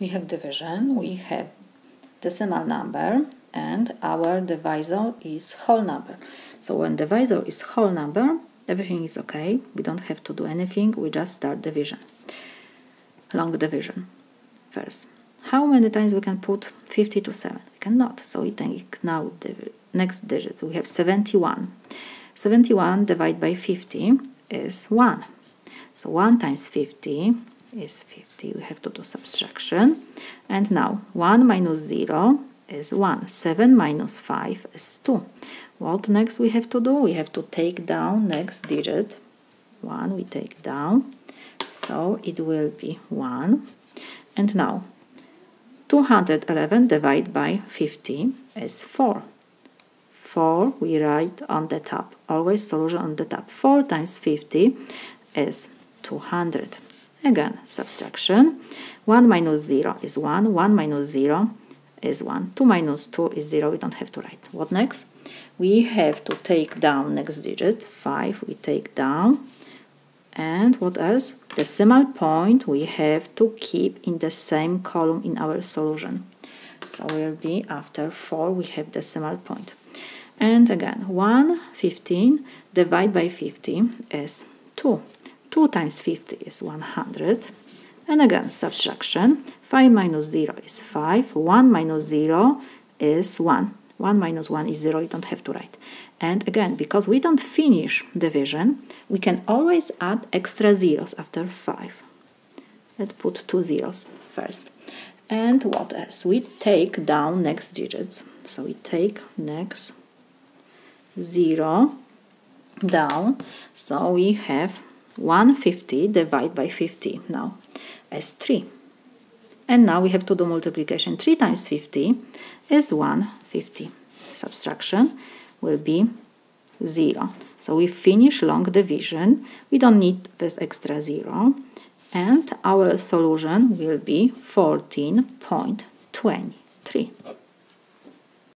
we have division, we have decimal number, and our divisor is whole number. So when divisor is whole number, everything is okay. We don't have to do anything, we just start division. Long division first. How many times we can put 50 to 7? We cannot. So we take now the next digit. We have 71. 71 divided by 50 is 1. So 1 times 50 is 50. We have to do subtraction. And now 1 minus 0 is 1. 7 minus 5 is 2. What next we have to do? We have to take down next digit. 1 we take down. So it will be 1. And now 211 divided by 50 is 4. 4 we write on the top. Always solution on the top. 4 times 50 is 200. Again, subtraction. 1 minus 0 is 1. 1 minus 0 is 1. 2 minus 2 is 0. We don't have to write. What next? We have to take down next digit. 5 we take down. And what else? Decimal point we have to keep in the same column in our solution. So will be after 4 we have decimal point. And again, 1, 15 divided by 50 is 2. 2 times 50 is 100. And again, subtraction. 5 minus 0 is 5. 1 minus 0 is 1. 1 minus 1 is 0, you don't have to write. And again, because we don't finish division, we can always add extra zeros after 5. Let's put two zeros first. And what else? We take down next digits. So we take next 0 down. So we have 150 divided by 50 now as 3. And now we have to do multiplication. 3 times 50 is 150. Subtraction will be 0. So we finish long division. We don't need this extra 0. And our solution will be 14.23.